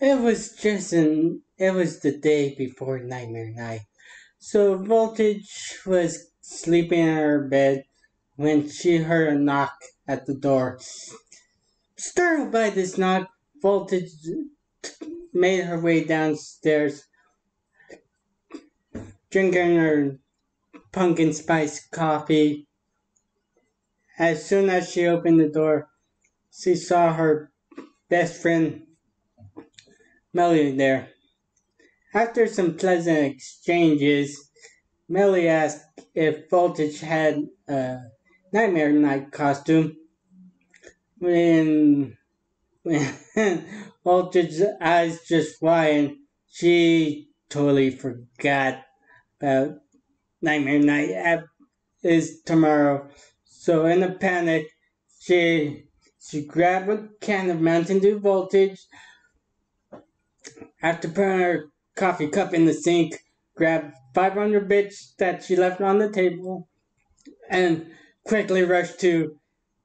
It was just an it was the day before Nightmare Night. So Voltage was sleeping in her bed when she heard a knock at the door. Startled by this knock, Voltage made her way downstairs, drinking her pumpkin spice coffee. As soon as she opened the door, she saw her best friend There. After some pleasant exchanges, Melly asked if Voltage had a Nightmare Night costume. When, when Voltage's eyes just widened, she totally forgot about Nightmare Night is tomorrow. So in a panic, she she grabbed a can of Mountain Dew Voltage. After putting her coffee cup in the sink, grabbed 500 bits that she left on the table, and quickly rushed to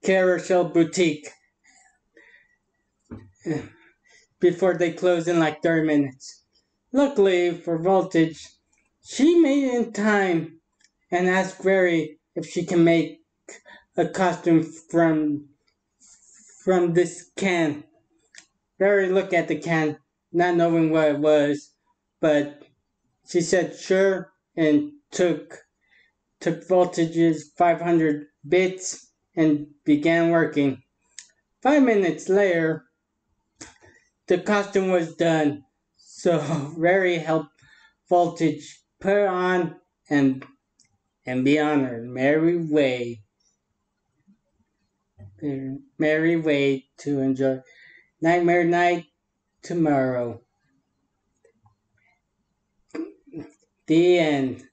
Carousel Boutique before they closed in like 30 minutes. Luckily for Voltage, she made it in time and asked Rary if she can make a costume from from this can. Rary looked at the can, not knowing what it was, but she said sure and took took Voltage's 500 bits and began working. Five minutes later, the costume was done, so Rary helped Voltage put on and and be on her. Merry way. Merry way to enjoy. Nightmare Night tomorrow. The end.